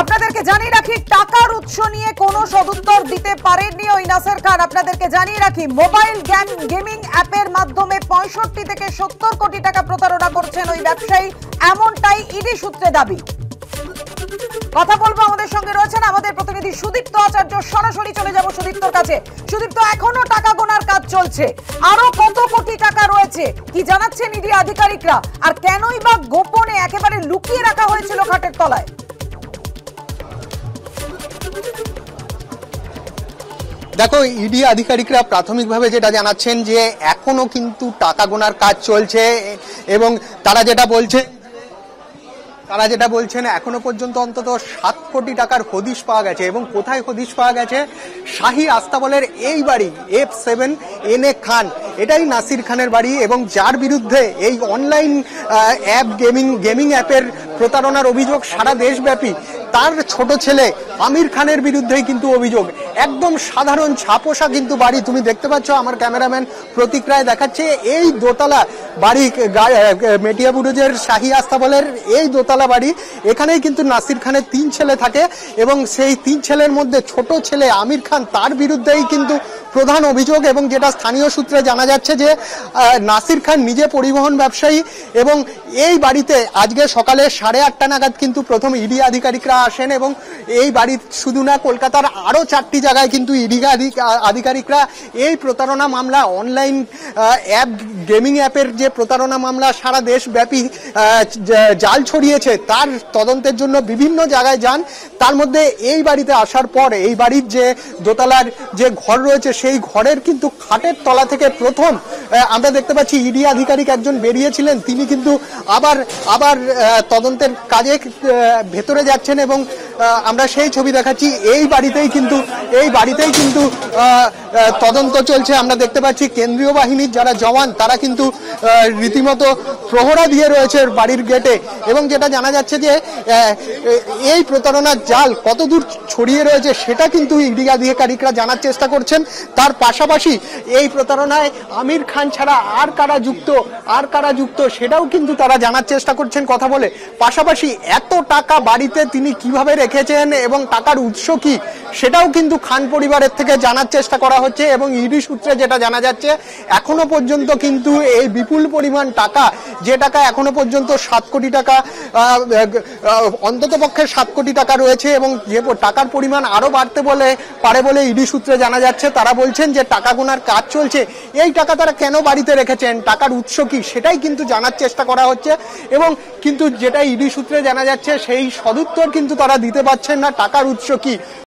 আপনাদেরকে জানিয়ে রাখি, টাকার উৎস নিয়ে কোনো সদুত্তর দিতে পারেননি ওই নাসের খান। আপনাদেরকে জানিয়ে রাখি, মোবাইল গেম গেমিং অ্যাপের মাধ্যমে পঁয়ষট্টি থেকে সত্তর কোটি টাকা প্রতারণা করছেন ওই ব্যবসায়ী। এমনটাই ইডি সূত্রে দাবি। কথা বলব আমাদের সঙ্গে রয়েছেন আমাদের প্রতিনিধি সুদীপ্ত আচার্য। সরাসরি চলে যাব সুদীপ্তর কাছে। সুদীপ্ত, এখনও টাকা গোনার কাজ চলছে। আরও কত কোটি টাকা রয়েছে? কি জানাচ্ছেন ইডি আধিকারিকরা? আর কেনই বা গোপনে একেবারে লুকিয়ে রাখা হয়েছিল খাটের তলায়? দেখো ইডি আধিকারিকরা প্রাথমিকভাবে যেটা জানাচ্ছেন যে এখনও কিন্তু টাকা গোনার কাজ চলছে, এবং তারা যেটা বলছে, তারা যেটা বলছেন, এখনও পর্যন্ত অন্তত সাত কোটি টাকার হদিশ পাওয়া গেছে, এবং কোথায় হদিশ পাওয়া গেছে? শাহী আস্তাবলের এই বাড়ি এফ সেভেন এন এ খান। এটাই নাসির খানের বাড়ি, এবং যার বিরুদ্ধে এই অনলাইন অ্যাপ গেমিং গেমিং অ্যাপের প্রতারণার অভিযোগ সারা দেশব্যাপী, তার ছোট ছেলে আমির খানের বিরুদ্ধেই কিন্তু অভিযোগ। একদম সাধারণ ছাপোষা কিন্তু বাড়ি। তুমি দেখতে পাচ্ছ, আমার ক্যামেরাম্যান প্রতীক রায় দেখাচ্ছে, এই দোতলা বাড়ি মেটিয়া বুরুজের শাহী আস্তাবলের এই দোতলা বাড়ি। এখানেই কিন্তু নাসির খানের তিন ছেলে থাকে এবং সেই তিন ছেলের মধ্যে ছোট ছেলে আমির খান, তার বিরুদ্ধেই কিন্তু প্রধান অভিযোগ এবং যেটা স্থানীয় সূত্রে জানা যাচ্ছে যে নাসির খান নিজে পরিবহন ব্যবসায়ী এবং এই বাড়িতে আজকে সকালে সাড়ে আটটা নাগাদ কিন্তু প্রথম ইডি আধিকারিকরা আসেন এবং এই বাড়ি শুধু না, কলকাতার আরও চারটি জায়গায় কিন্তু ইডি আধিকারিকরা এই প্রতারণা মামলা অনলাইন অ্যাপ গেমিং অ্যাপের যে প্রতারণা মামলা সারা দেশব্যাপী জাল ছড়িয়েছে, তার তদন্তের জন্য বিভিন্ন জায়গায় যান। তার মধ্যে এই বাড়িতে আসার পর এই বাড়ির যে দোতলার যে ঘর রয়েছে, সেই ঘরের কিন্তু খাটের তলা থেকে প্রথম আমরা দেখতে পাচ্ছি ইডি আধিকারিক একজন বেরিয়েছিলেন। তিনি কিন্তু আবার আবার তদন্তের কাজে ভেতরে যাচ্ছেন এবং আমরা সেই ছবি দেখাচ্ছি। এই বাড়িতেই কিন্তু, এই বাড়িতেই কিন্তু তদন্ত চলছে। আমরা দেখতে পাচ্ছি কেন্দ্রীয় বাহিনীর যারা জওয়ান, তারা কিন্তু রীতিমতো প্রহরা দিয়ে রয়েছে বাড়ির গেটে। এবং যেটা জানা যাচ্ছে যে এই প্রতারণার জাল কতদূর ছড়িয়ে রয়েছে, সেটা কিন্তু ইডি আধিকারিকরা জানার চেষ্টা করছেন। তার পাশাপাশি এই প্রতারণায় আমির খান ছাড়া আর কারা যুক্ত, আর কারা যুক্ত, সেটাও কিন্তু তারা জানার চেষ্টা করছেন কথা বলে। পাশাপাশি এত টাকা বাড়িতে তিনি কীভাবে রেখেছেন এবং টাকার উৎস কি সেটাও কিন্তু খান পরিবারের থেকে জানার চেষ্টা করা হচ্ছে এবং ইডি সূত্রে যেটা জানা যাচ্ছে, এখনও পর্যন্ত কিন্তু এই বিপুল পরিমাণ টাকা যে টাকা এখনও পর্যন্ত সাত কোটি টাকা অন্তত পক্ষে সাত কোটি টাকা রয়েছে এবং যে টাকার পরিমাণ আরও বাড়তে বলে, পারে বলে ইডি সূত্রে জানা যাচ্ছে, তারা বলছেন যে টাকা গোনার কাজ চলছে। এই টাকা তারা কেন বাড়িতে রেখেছেন? টাকার উৎস কি? সেটাই কিন্তু জানার চেষ্টা করা হচ্ছে এবং কিন্তু যেটা ইডি সূত্রে জানা যাচ্ছে, সেই সদুত্তর কিন্তু তারা দিতে পারছেন না। টাকার উৎস কি?